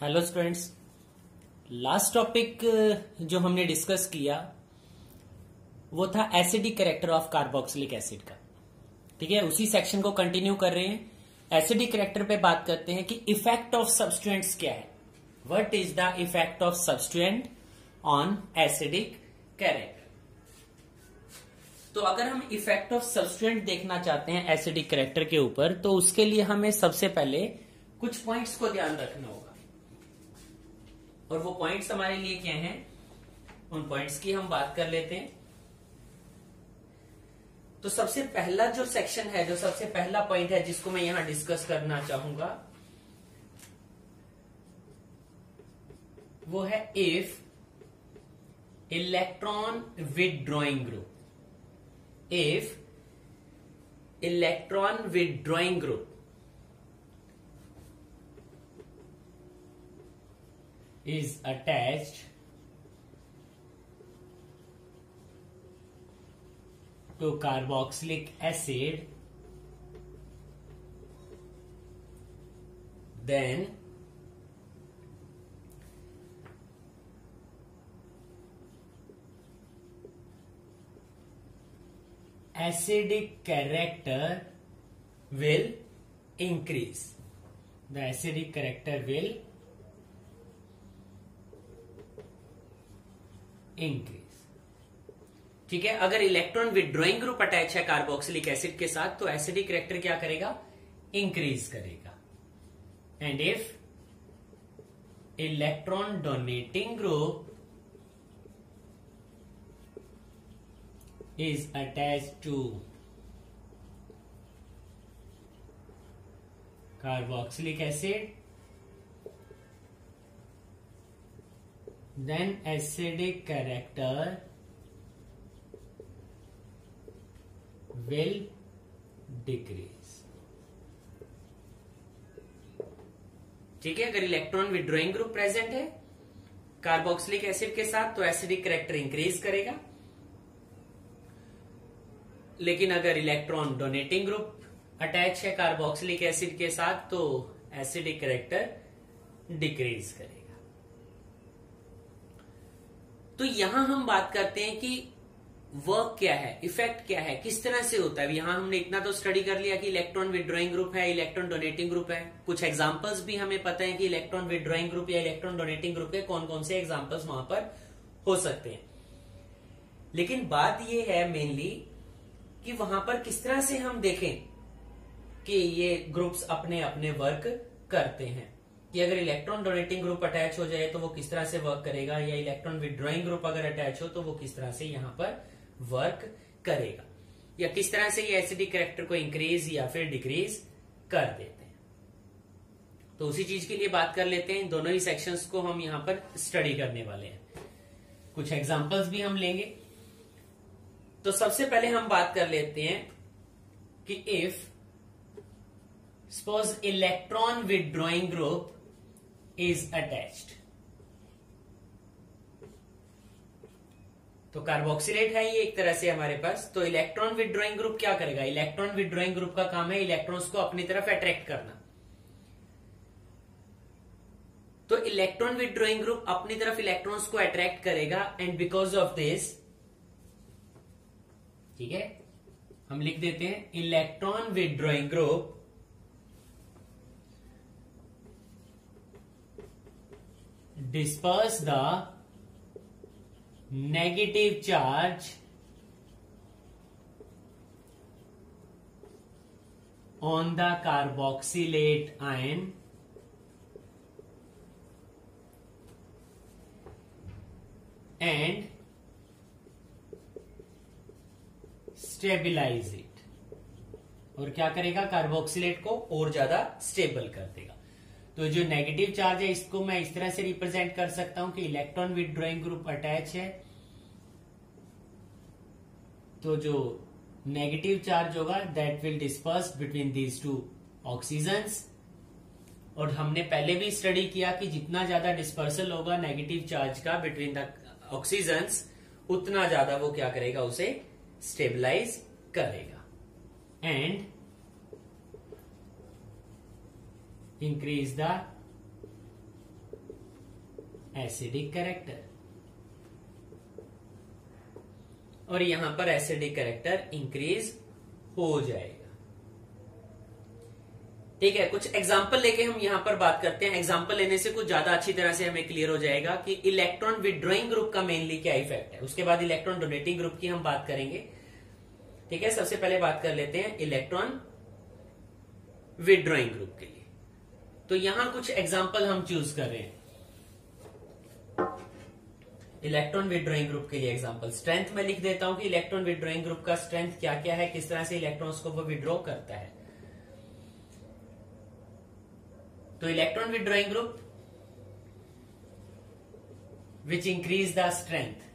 Hello students last topic जो हमने discuss किया, वो था acidic character of carboxylic acid का। ठीक है? उसी सेक्शन को कंटिन्यू कर रहे हैं। एसिडिक कैरेक्टर पे बात करते हैं कि इफ़ेक्ट ऑफ़ सब्सटेंट्स क्या है। What is the effect of substituent on acidic character तो अगर हम इफ़ेक्ट ऑफ़ सब्सटेंट देखना चाहते हैं एसिडिक कैरेक्टर के ऊपर तो उसके लिए हमें सबसे पहले कुछ पॉइंट्स को ध्यान रखना होगा। और वो पॉइंट्स हमारे लिए क्या हैं? उन पॉइंट्स की हम बात कर लेते हैं। तो सबसे पहला जो सेक्शन है, जो सबसे पहला पॉइंट है, जिसको मैं यहाँ डिस्कस करना चाहूँगा, वो है if electron withdrawing group if electron withdrawing group is attached to carboxylic acid then acidic character will increase. The acidic character will increase ठीक है? अगर इलेक्ट्रॉन विड्रॉइंग ग्रुप अटैच है कार्बोक्सिलिक एसिड के साथ तो एसिडिक करेक्टर क्या करेगा? Increase करेगा. And if electron donating group is attach to carboxylic acid then acidic character will decrease. ठीक है, अगर इलेक्ट्रॉन विड्रॉइंग ग्रुप प्रेजेंट है कार्बोक्सिलिक एसिड के साथ तो एसिडिक करेक्टर इंक्रीज करेगा। लेकिन अगर इलेक्ट्रॉन डोनेटिंग ग्रुप अटैच है कार्बोक्सिलिक एसिड के साथ तो एसिडिक करेक्टर डिक्रीज करेगा। तो यहाँ हम बात करते हैं कि वर्क क्या है इफ़ेक्ट क्या है, किस तरह से होता है। यहाँ हमने इतना तो स्टडी कर लिया कि इलेक्ट्रॉन विड्रॉइंग ग्रुप है इलेक्ट्रॉन डोनेटिंग ग्रुप है। कुछ एग्जांपल्स भी हमें पता है कि इलेक्ट्रॉन विड्रॉइंग ग्रुप या इलेक्ट्रॉन डोनेटिंग ग्रुप के कौन कौन से एग्जाम्पल्स वहाँ पर हो सकते हैं। लेकिन बात यह है मेनली कि वहाँ पर किस तरह से हम देखें कि ये ग्रुप्स अपने अपने वर्क करते हैं। कि अगर इलेक्ट्रॉन डोनेटिंग ग्रुप अटैच हो जाए तो वो किस तरह से वर्क करेगा, या इलेक्ट्रॉन विड्रॉइंग ग्रुप अगर अटैच हो तो वो किस तरह से यहाँ पर वर्क करेगा। या किस तरह से ये एसिडिक करेक्टर को इंक्रीज या फिर डिक्रीज कर देते हैं। तो उसी चीज़ के लिए बात कर लेते हैं। दोनों ही सेक्शंस को हम यहाँ पर स्टडी करने वाले हैं। कुछ एग्जाम्पल्स भी हम लेंगे। तो सबसे पहले हम बात कर लेते हैं कि if suppose electron withdrawing group is attached. तो कार्बोक्सिलेट है ये एक तरह से हमारे पास। तो इलेक्ट्रॉन विड्रॉइंग ग्रुप क्या करेगा? इलेक्ट्रॉन विड्रॉइंग ग्रुप का काम है इलेक्ट्रॉन्स को अपनी तरफ़ अट्रैक्ट करना। तो इलेक्ट्रॉन विड्रॉइंग ग्रुप अपनी तरफ़ इलेक्ट्रॉन्स को अट्रैक्ट करेगा एंड बिकॉज़ ऑफ़ दिस ठीक है? हम लिख देते हैं electron withdrawing group disperse the negative charge on the carboxylate ion and stabilize it और क्या करेगा? कार्बोक्सीट को और ज़्यादा स्टेबल कर देगा। तो जो नेगेटिव चार्ज है, इसको मैं इस तरह से रिप्रेजेंट कर सकता हूँ कि इलेक्ट्रॉन विदड्रॉइंग ग्रुप अटैच है। तो जो नेगेटिव चार्ज होगा that will disperse between these two oxygens और हमने पहले भी स्टडी किया कि जितना ज़्यादा डिस्पर्सल होगा नेगेटिव चार्ज का बिटवीन द ऑक्सीजन्स उतना ज़्यादा वो क्या करेगा, उसे स्टेबलाइज करेगा। And increase the acidic character और यहाँ पर एसिडिक कैरेक्टर इंक्रीज हो जाएगा। ठीक है, कुछ एग्ज़ाम्पल लेके हम यहाँ पर बात करते हैं। एग्ज़ाम्पल लेने से कुछ ज़्यादा अच्छी तरह से हमें क्लियर हो जाएगा कि इलेक्ट्रॉन विड्रॉइंग ग्रुप का मेनली क्या इफ़ेक्ट है। उसके बाद इलेक्ट्रॉन डोनेटिंग ग्रुप की हम बात करेंगे। ठीक है, सबसे पहले बात कर लेते हैं इलेक्ट्रॉन विड्रॉइंग ग्रुप के लिए। तो यहाँ कुछ एग्ज़ाम्पल हम चूज़ कर रहे हैं। इलेक्ट्रॉन विड्रॉइंग ग्रुप के लिए एग्जांपल स्ट्रेंथ में लिख देता हूँ कि इलेक्ट्रॉन विड्रॉइंग ग्रुप का स्ट्रेंथ क्या क्या है, किस तरह से इलेक्ट्रॉन्स को वो विड्रॉ करता है। तो electron withdrawing group which increase the strength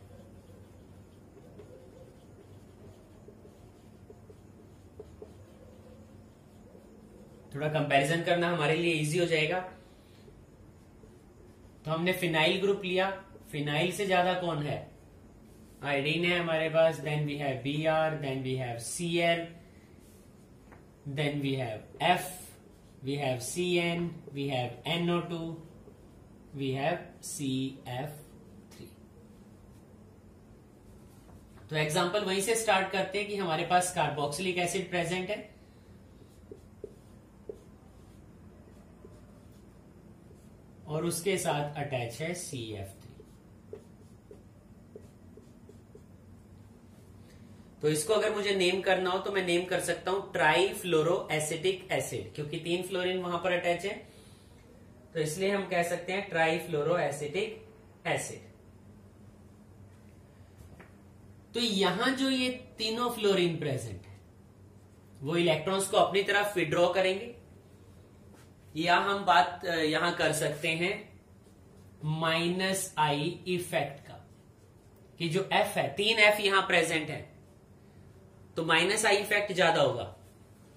थोड़ा कंपैरिजन करना हमारे लिए इजी हो जाएगा। तो हमने फिनाइल ग्रुप लिया। फिनाइल से ज़्यादा कौन है? आयोडीन है हमारे पास then we have B R then we have C L then we have F we have C N we have N O two we have C three three example वहीं से start करते हैं कि हमारे पास carboxylic acid present है। और उसके साथ अटैच है सी एफ़ थ्री तो इसको अगर मुझे नेम करना हो तो मैं नेम कर सकता हूँ ट्राई फ्लोरो एसिटिक एसिड क्योंकि तीन फ्लोरिन वहाँ पर अटैच है। तो इसलिए हम कह सकते हैं ट्राई फ्लोरो एसिडिक एसिड तो यहाँ जो ये तीनों फ्लोरिन प्रेजेंट है, वो इलेक्ट्रॉन्स को अपनी तरफ़ विड्रॉ करेंगे। या हम बात यहाँ कर सकते हैं माइनस आई इफ़ेक्ट का। कि जो एफ़ है, तीन एफ़ यहाँ प्रेजेंट है तो माइनस आई इफ़ेक्ट ज़्यादा होगा।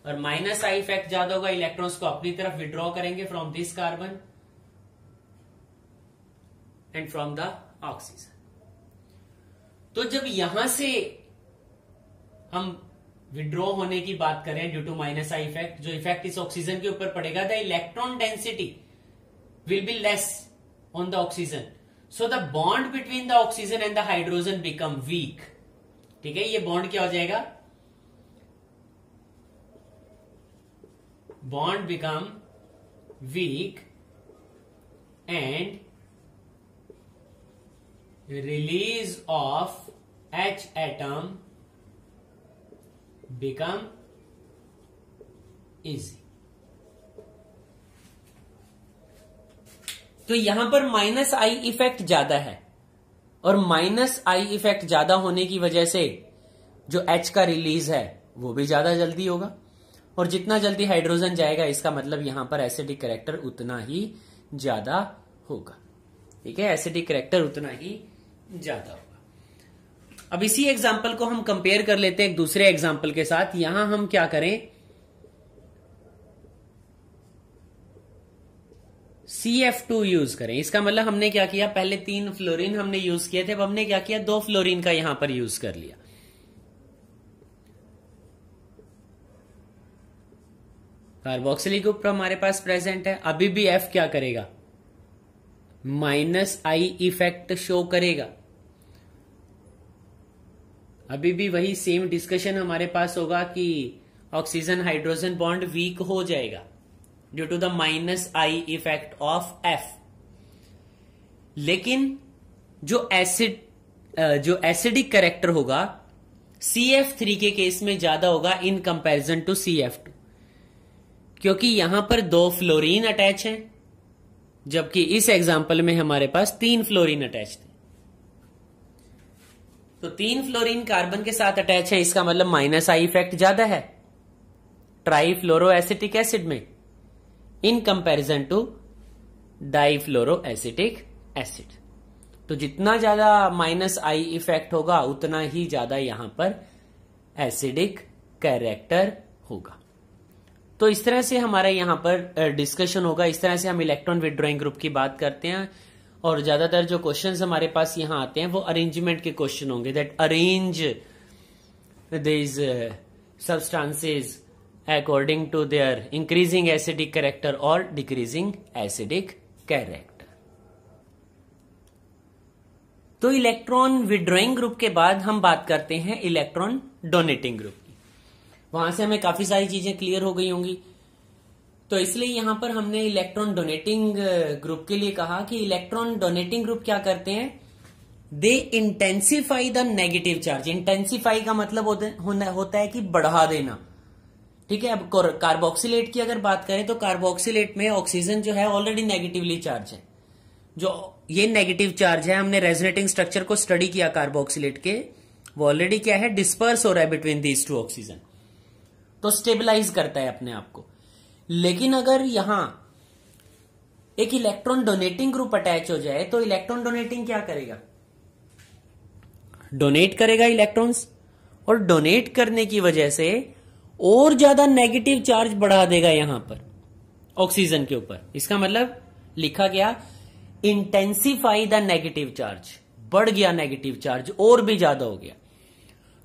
और माइनस आई इफ़ेक्ट ज़्यादा होगा इलेक्ट्रॉन्स को अपनी तरफ़ विड्रॉ करेंगे from this carbon and from the oxygen तो जब यहाँ से हम विड्रॉ होने की बात करें due to minus I effect जो इफ़ेक्ट इस ऑक्सीजन के ऊपर पड़ेगा the electron density will be less on the oxygen so the bond between the oxygen and the hydrogen become weak ठीक है? ये बॉन्ड क्या हो जाएगा? Bond become weak and release of H atom become easy. तो यहाँ पर minus I effect ज़्यादा है और माइनस आई इफ़ेक्ट ज़्यादा होने की वजह से जो एच का रिलीज़ है, वो भी ज़्यादा जल्दी होगा। और जितना जल्दी हाइड्रोजन जाएगा, इसका मतलब यहाँ पर एसिडिक करेक्टर उतना ही ज़्यादा होगा। ठीक है? एसिडिक करेक्टर उतना ही ज़्यादा होगा। अब इसी एग्ज़ाम्पल को हम कंपेयर कर लेते हैं एक दूसरे एग्ज़ाम्पल के साथ। यहाँ हम क्या करें? सी एफ़ टू यूज़ करें। इसका मतलब हमने क्या किया? पहले तीन फ्लोरीन हमने यूज़ किए थे, अब हमने क्या किया? दो फ्लोरीन का यहाँ पर यूज़ कर लिया। कार्बोक्सिलिक ग्रुप हमारे पास प्रेजेंट है। अभी भी एफ़ क्या करेगा? माइनस आई इफ़ेक्ट शो करेगा। अभी भी वही सेम डिस्कशन हमारे पास होगा कि ऑक्सीजन हाइड्रोजन बॉन्ड वीक हो जाएगा due to the minus I effect of F लेकिन जो एसिड जो एसिडिक करेक्टर होगा सी एफ़ थ्री के केस में ज़्यादा होगा in comparison to C F two क्योंकि यहाँ पर दो फ्लोरीन अटैच हैं, जबकि इस एग्ज़ाम्पल में हमारे पास तीन फ्लोरीन अटैच थे तो तीन फ्लोरीन कार्बन के साथ अटैच है, इसका मतलब माइनस आई इफ़ेक्ट ज़्यादा है। ट्राई फ्लोरो एसिटिक एसिड में। In comparison to difluoro acetic acid. तो जितना ज़्यादा माइनस आई इफ़ेक्ट होगा, उतना ही ज़्यादा यहाँ पर एसिडिक कैरेक्टर होगा। तो इस तरह से हमारा यहाँ पर डिस्कशन होगा। इस तरह से हम इलेक्ट्रॉन विड्रॉइंग ग्रुप की बात करते हैं। और ज़्यादातर जो क्वेश्चन हमारे पास यहाँ आते हैं, वो अरेंजमेंट के क्वेश्चन होंगे। That arrange these substances according to their increasing acidic character और डिक्रीजिंग एसिडिक कैरेक्टर तो इलेक्ट्रॉन विड्रॉइंग ग्रुप के बाद हम बात करते हैं इलेक्ट्रॉन डोनेटिंग ग्रुप की। वहाँ से हमें काफ़ी सारी चीज़ें क्लियर हो गई होंगी। तो इसलिए यहाँ पर हमने इलेक्ट्रॉन डोनेटिंग ग्रुप के लिए कहा कि इलेक्ट्रॉन डोनेटिंग ग्रुप क्या करते हैं? They intensify the negative charge intensify का मतलब होता है कि बढ़ा देना। ठीक है, अब कार्बोक्सिलेट की अगर बात करें तो कार्बोक्सिलेट में ऑक्सीजन जो है ऑलरेडी नेगेटिवली चार्ज है। जो, ये नेगेटिव चार्ज है, हमने रेजोनेटिंग स्ट्रक्चर को स्टडी किया कार्बोक्सिलेट के। वो ऑलरेडी क्या है? डिस्पर्स हो रहा है बिटवीन दीज टू ऑक्सीजन तो स्टेबलाइज करता है अपने आप को। लेकिन अगर यहाँ एक इलेक्ट्रॉन डोनेटिंग ग्रुप अटैच हो जाए तो इलेक्ट्रॉन डोनेटिंग क्या करेगा? डोनेट करेगा इलेक्ट्रॉन्स और डोनेट करने की वजह से और ज़्यादा नेगेटिव चार्ज बढ़ा देगा यहाँ पर ऑक्सीजन के ऊपर। इसका मतलब लिखा गया इंटेंसिफाई द नेगेटिव चार्ज बढ़ गया नेगेटिव चार्ज और भी ज़्यादा हो गया।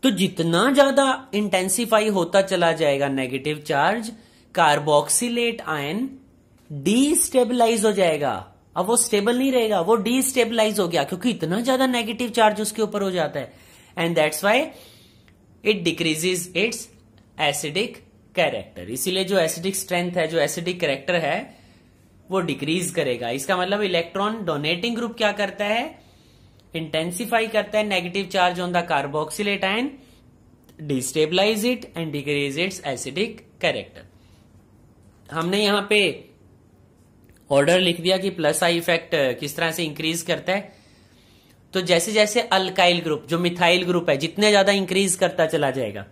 तो जितना ज़्यादा इंटेंसिफाई होता चला जाएगा negative charge carboxylate ion destabilize हो जाएगा। अब वो स्टेबल नहीं रहेगा, वो डीस्टेबलाइज हो गया, क्योंकि इतना ज़्यादा नेगेटिव चार्ज उसके ऊपर हो जाता है। And that's why it decreases its acidic character इसीलिए जो एसिडिक स्ट्रेंथ है, जो एसिडिक कैरेक्टर है, वो डिक्रीज करेगा। इसका मतलब इलेक्ट्रॉन डोनेटिंग ग्रुप क्या करता है? इंटेंसिफाई करता है negative charge on the carboxylate ion destabilize it and decrease its acidic character हमने यहाँ पे ऑर्डर लिख दिया कि प्लस आई इफ़ेक्ट किस तरह से इंक्रीज करता है। तो जैसे जैसे अल्काइल ग्रुप जो मिथाइल ग्रुप है, जितने ज़्यादा इंक्रीज करता चला जाएगा,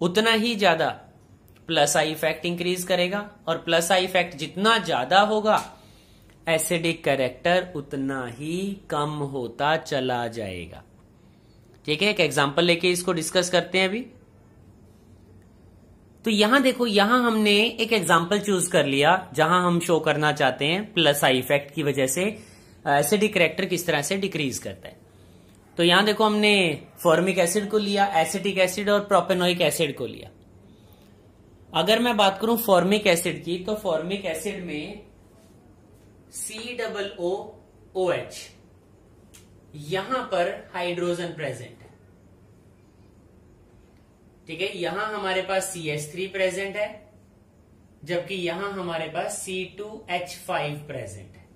उतना ही ज़्यादा प्लस आई इफ़ेक्ट इंक्रीज करेगा और प्लस आई इफ़ेक्ट जितना ज़्यादा होगा एसिडिक कैरेक्टर उतना ही कम होता चला जाएगा। ठीक है? एक एग्जांपल लेके इसको डिस्कस करते हैं अभी। तो यहाँ देखो, यहाँ हमने एक एग्ज़ाम्पल चूज़ कर लिया, जहाँ हम शो करना चाहते हैं प्लस आई इफ़ेक्ट की वजह से एसिडिक करेक्टर किस तरह से डिक्रीज करता है। तो यहाँ देखो हमने फॉर्मिक एसिड को लिया एसिटिक एसिड और प्रोपेनोइक एसिड को लिया। अगर मैं बात करूँ फॉर्मिक एसिड की तो फॉर्मिक एसिड में C double O O H यहाँ पर हाइड्रोजन प्रेजेंट ठीक है, यहाँ हमारे पास सी एच थ्री प्रेजेंट है, जबकि यहाँ हमारे पास C two H five present है।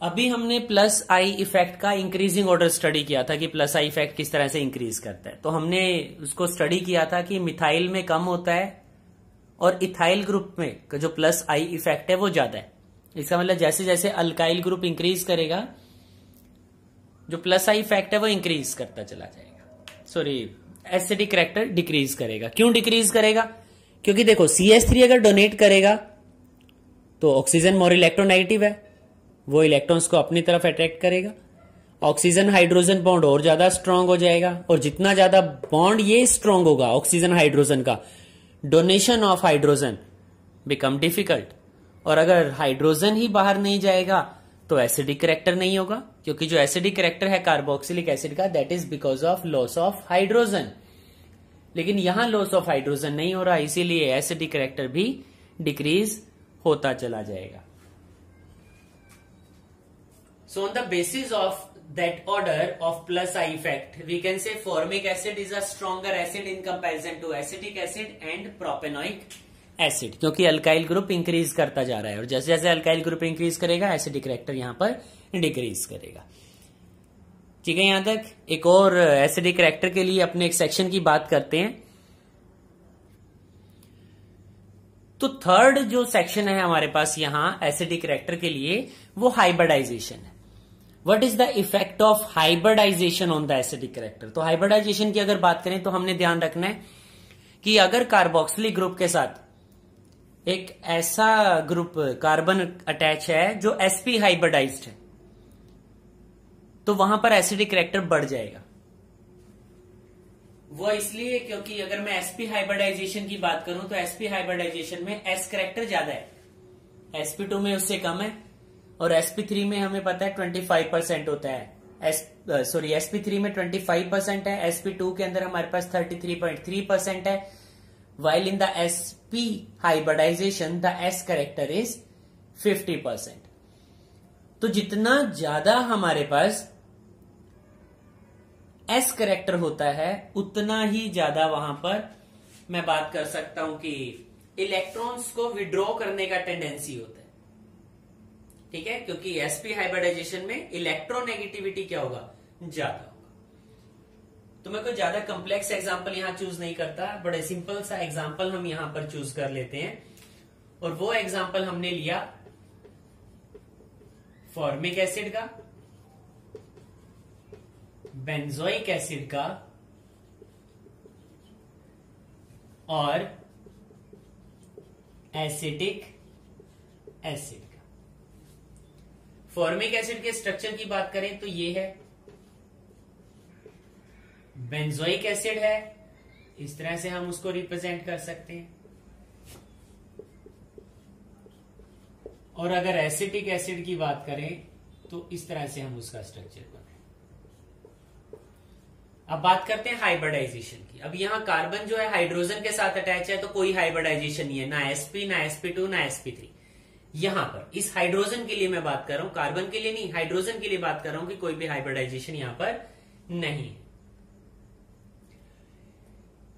अभी हमने प्लस आई इफ़ेक्ट का इंक्रीजिंग ऑर्डर स्टडी किया था कि प्लस आई इफ़ेक्ट किस तरह से इंक्रीज करता है। तो हमने उसको स्टडी किया था कि मिथाइल में कम होता है और इथाइल ग्रुप में जो प्लस आई इफ़ेक्ट है वो ज़्यादा है। इसका मतलब जैसे जैसे अल्काइल ग्रुप इंक्रीज करेगा, जो प्लस आई इफ़ेक्ट है वो इंक्रीज करता चला जाएगा। सॉरी एसिडिक करेक्टर डिक्रीज करेगा। क्यों डिक्रीज करेगा? क्योंकि देखो सी एस थ्री अगर डोनेट करेगा तो ऑक्सीजन मोर इलेक्ट्रोनेगेटिव है। वो इलेक्ट्रॉन्स को अपनी तरफ़ अट्रैक्ट करेगा। ऑक्सीजन हाइड्रोजन बॉन्ड और ज़्यादा स्ट्रांग हो जाएगा। और जितना ज़्यादा बॉन्ड ये स्ट्रांग होगा ऑक्सीजन हाइड्रोजन का donation of hydrogen become difficult और अगर हाइड्रोजन ही बाहर नहीं जाएगा तो एसिडिक करेक्टर नहीं होगा क्योंकि जो एसिडिक करेक्टर है कार्बोक्सिलिक एसिड का that is because of loss of hydrogen लेकिन यहाँ लॉस ऑफ़ हाइड्रोजन नहीं हो रहा इसीलिए एसिडिक करेक्टर भी डिक्रीज होता चला जाएगा। So on the basis of that order of plus I effect, we can say formic acid is a stronger acid in comparison to acetic acid and propanoic acid, क्योंकि alkyl group increase करता जा रहा है। और जैसे जैसे alkyl group increase करेगा acidic character यहाँ पर डिक्रीज करेगा। ठीक है, यहाँ तक एक और एसिडिक करेक्टर के लिए अपने एक सेक्शन की बात करते हैं। तो थर्ड जो सेक्शन है हमारे पास यहाँ एसिडिक करेक्टर के लिए, वो हाइब्रिडाइजेशन है। What is the effect of hybridization on the acidic character तो हाइब्रिडाइजेशन की अगर बात करें तो हमने ध्यान रखना है कि अगर कार्बोक्सिलिक ग्रुप के साथ एक ऐसा ग्रुप, कार्बन अटैच है जो एसपी हाइब्रिडाइज्ड है। तो वहाँ पर एसिडिक करेक्टर बढ़ जाएगा। वो इसलिए क्योंकि अगर मैं एसपी हाइब्रिडाइजेशन की बात करूँ तो एसपी हाइब्रिडाइजेशन में एस करेक्टर ज़्यादा है। एसपी टू में उससे कम है, और एसपी थ्री में हमें पता है ट्वेंटी फाइव परसेंट होता है। सॉरी एसपी थ्री में ट्वेंटी फाइव परसेंट है एसपी टू के अंदर हमारे पास thirty three point three percent है while in the sp hybridization, the s character is 50 percent. तो जितना ज़्यादा हमारे पास एस करेक्टर होता है, उतना ही ज़्यादा वहाँ पर मैं बात कर सकता हूँ कि इलेक्ट्रॉन्स को विड्रॉ करने का टेंडेंसी होता है। ठीक है? क्योंकि एसपी हाइब्रिडाइजेशन में इलेक्ट्रोनेगेटिविटी क्या होगा? ज़्यादा। तो मैं कोई ज़्यादा कॉम्प्लेक्स एग्ज़ाम्पल यहाँ चूज़ नहीं करता, बड़े सिंपल सा एग्ज़ाम्पल हम यहाँ पर चूज़ कर लेते हैं। और वो एग्ज़ाम्पल हमने लिया फॉर्मिक एसिड का बेंजोइक एसिड का, और एसिटिक एसिड का। फॉर्मिक एसिड के स्ट्रक्चर की बात करें तो ये है बेंजोइक एसिड है, इस तरह से हम उसको रिप्रेजेंट कर सकते हैं। और अगर एसिटिक एसिड की बात करें तो इस तरह से हम उसका स्ट्रक्चर बनाए। अब बात करते हैं हाइब्रिडाइजेशन की। अब यहाँ कार्बन जो है हाइड्रोजन के साथ अटैच है तो कोई हाइब्रिडाइजेशन नहीं है। ना एसपी ना एसपी टू ना एसपी थ्री यहाँ पर, इस हाइड्रोजन के लिए मैं बात कर रहा हूँ। कार्बन के लिए नहीं हाइड्रोजन के लिए बात कर रहा हूँ कि कोई भी हाइब्रिडाइजेशन यहाँ पर नहीं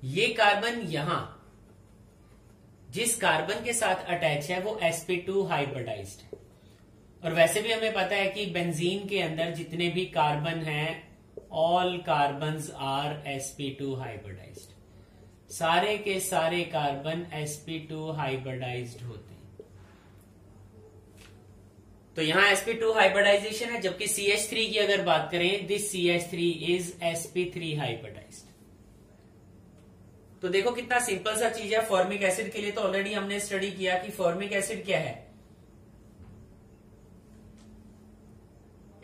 ये कार्बन यहाँ, जिस कार्बन के साथ अटैच है, वो sp2 हाइब्रिडाइज्ड है। और वैसे भी हमें पता है कि बेंजीन के अंदर जितने भी कार्बन हैं all carbon are sp2 hybridised सारे के सारे कार्बन sp2 हाइब्रिडाइज्ड होते हैं। तो यहाँ sp2 हाइब्रिडाइजेशन है, जबकि CH3 की अगर बात करें this CH3 is sp3 hybridised तो देखो कितना सिंपल सा चीज़ है फॉर्मिक एसिड के लिए तो ऑलरेडी हमने स्टडी किया कि फॉर्मिक एसिड क्या है।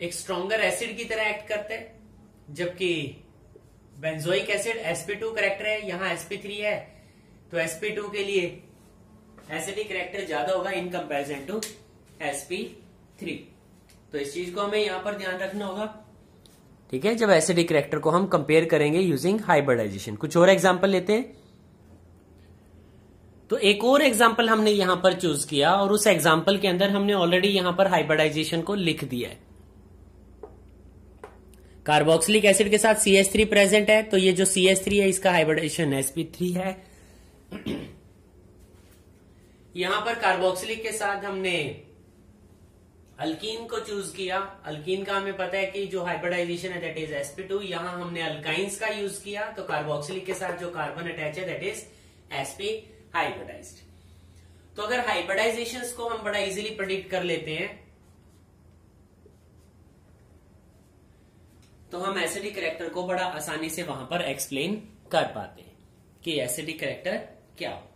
एक स्ट्रॉन्गर एसिड की तरह एक्ट करते हैं, जबकि बेंजोइक एसिड sp2 करेक्टर है यहाँ sp3 है तो sp2 के लिए एसिडिक करेक्टर ज़्यादा होगा इन कंपेरिजन टू sp3 तो इस चीज़ को हमें यहाँ पर ध्यान रखना होगा। ठीक है? जब एसिडिक करेक्टर को हम कंपेयर करेंगे यूजिंग हाइब्रिडाइजेशन कुछ और एग्जांपल लेते हैं? तो एक और एग्जांपल हमने यहाँ पर चूज़ किया और उस एग्जांपल के अंदर हमने ऑलरेडी यहाँ पर हाइब्रिडाइजेशन को लिख दिया है। कार्बोक्सिलिक एसिड के साथ CH3 प्रेजेंट है तो ये जो CH3 है, इसका हाइब्रिडाइजेशन sp3 है। यहाँ पर कार्बोक्सिलिक के साथ हमने अल्कीन को चूज़ किया। अल्कीन का हमें पता है कि जो हाइब्रिडाइजेशन है दैट इज़ sp2 यहाँ हमने अल्काइंस का यूज़ किया तो कार्बोक्सिलिक के साथ जो कार्बन अटैच है दैट इज़ sp हाइब्रिडाइज्ड तो अगर हाइब्रिडाइजेशन को हम बड़ा इजीली प्रोडिक्ट कर लेते हैं तो हम एसिडिक करेक्टर को बड़ा आसानी से वहाँ पर एक्सप्लेन कर पाते हैं कि एसिडिक करेक्टर क्या होगा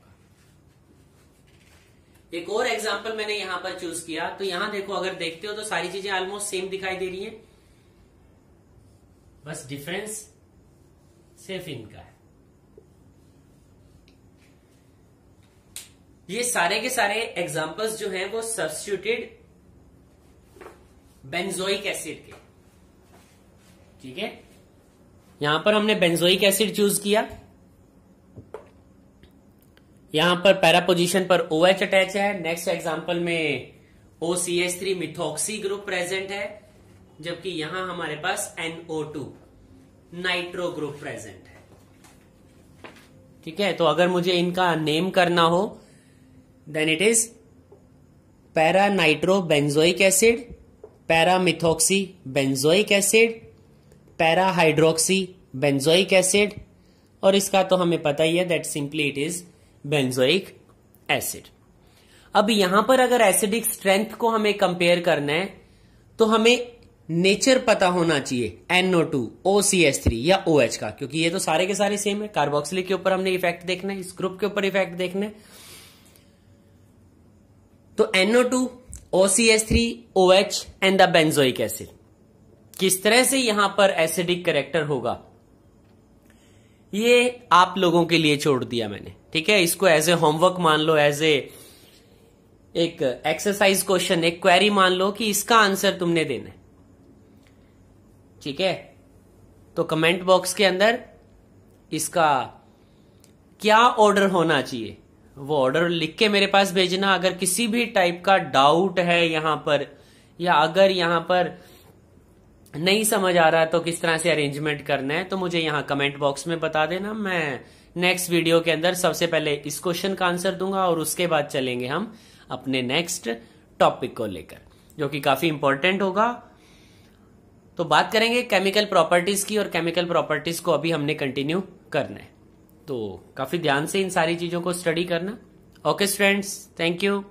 एक और एग्ज़ाम्पल मैंने यहाँ पर चूज़ किया। तो यहाँ देखो, अगर देखते हो तो सारी चीज़ें ऑलमोस्ट सेम दिखाई दे रही हैं। बस डिफरेंस सिर्फ़ इनका है। ये सारे के सारे एग्जाम्पल्स जो हैं वो सब्सिट्यूटेड बेंजोइक एसिड के। ठीक है? यहाँ पर हमने बेंजोइक एसिड चूज़ किया। यहाँ पर पैरा पोजीशन पर ओ OH अटैच है। नेक्स्ट एग्जांपल में O C H three methoxy group present है, जबकि यहाँ हमारे पास NO two nitro group present है। ठीक है? तो अगर मुझे इनका नेम करना हो then it is para nitro benzoic acid para methoxy benzoic acid para hydroxy benzoic acid और इसका तो हमें पता ही है that simply it is benzoic acid अब यहाँ पर अगर एसिडिक स्ट्रेंथ को हमें कंपेयर करना है तो हमें नेचर पता होना चाहिए NO2 OCH3 या ओ OH का, क्योंकि ये तो सारे के सारे सेम है। कार्बोक्सिलिक के ऊपर हमने इफ़ेक्ट देखना है, इस ग्रुप के ऊपर इफ़ेक्ट देखना है। तो NO two OCS three O H and the benzoic acid किस तरह से यहाँ पर एसिडिक करेक्टर होगा? ये आप लोगों के लिए छोड़ दिया मैंने, ठीक है? इसको एज ए होमवर्क मान लो एज ए एक एक्सरसाइज क्वेश्चन एक क्वेरी मान लो कि इसका आंसर तुमने देना है। ठीक है? तो कमेंट बॉक्स के अंदर इसका क्या ऑर्डर होना चाहिए? वो ऑर्डर लिख के मेरे पास भेजना। अगर किसी भी टाइप का डाउट है यहाँ पर, या अगर यहाँ पर नहीं समझ आ रहा तो किस तरह से अरेंजमेंट करना है तो मुझे यहाँ कमेंट बॉक्स में बता देना। मैं नेक्स्ट वीडियो के अंदर सबसे पहले इस क्वेश्चन का आंसर दूँगा और उसके बाद चलेंगे हम अपने नेक्स्ट टॉपिक को लेकर, जो कि काफ़ी इंपॉर्टेंट होगा। तो बात करेंगे केमिकल प्रॉपर्टीज़ की और केमिकल प्रॉपर्टीज़ को अभी हमने कंटिन्यू करना है। तो काफ़ी ध्यान से इन सारी चीज़ों को स्टडी करना। Okay students thank you